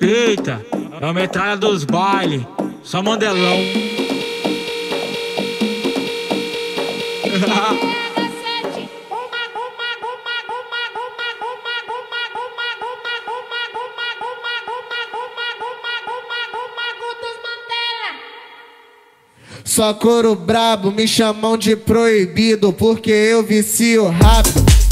Eita, é a metralha dos bailes, só mandelão. Só couro brabo, me chamam de proibido porque eu vicio rápido.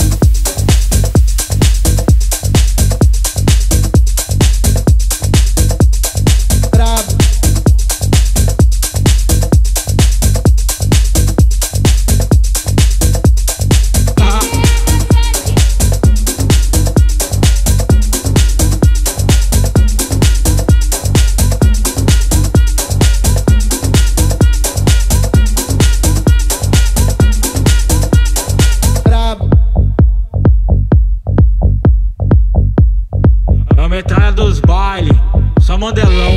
Só mandelão.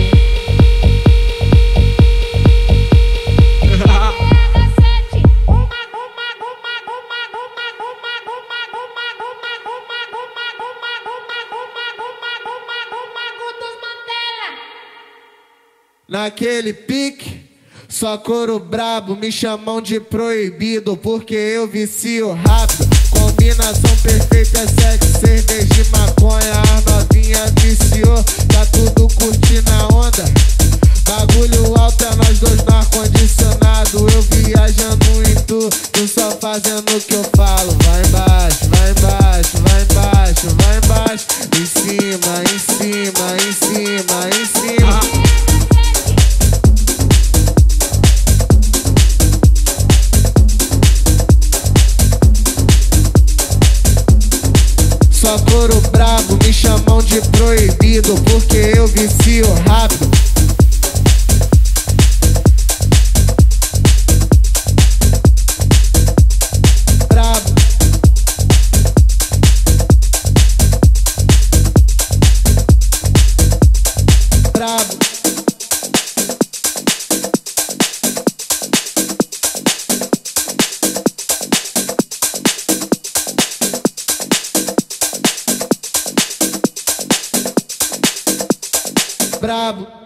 Naquele pique, só couro brabo, me chamam de proibido porque eu vicio rápido. Combinação perfeita é cima, em cima. Só couro brabo, me chamam de proibido porque eu vicio rápido. Brabo. Brabo.